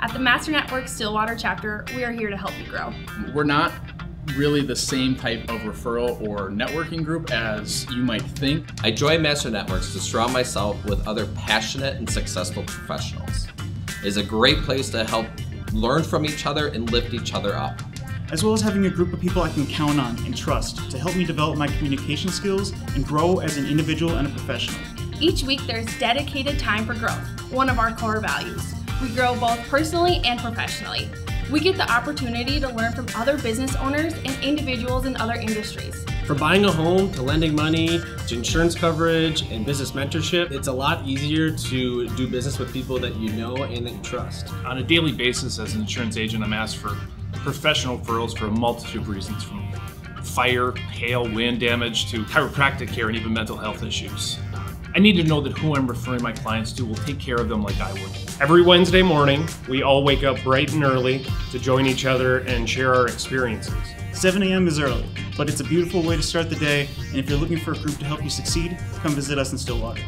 At the Master Network Stillwater chapter, we are here to help you grow. We're not really the same type of referral or networking group as you might think. I joined Master Networks to surround myself with other passionate and successful professionals. It is a great place to help learn from each other and lift each other up. As well as having a group of people I can count on and trust to help me develop my communication skills and grow as an individual and a professional. Each week, there's dedicated time for growth, one of our core values. We grow both personally and professionally. We get the opportunity to learn from other business owners and individuals in other industries. From buying a home to lending money to insurance coverage and business mentorship, it's a lot easier to do business with people that you know and that you trust. On a daily basis, as an insurance agent, I'm asked for professional referrals for a multitude of reasons from fire, hail, wind damage to chiropractic care and even mental health issues. I need to know that who I'm referring my clients to will take care of them like I would. Every Wednesday morning, we all wake up bright and early to join each other and share our experiences. 7 a.m. is early, but it's a beautiful way to start the day, and if you're looking for a group to help you succeed, come visit us in Stillwater.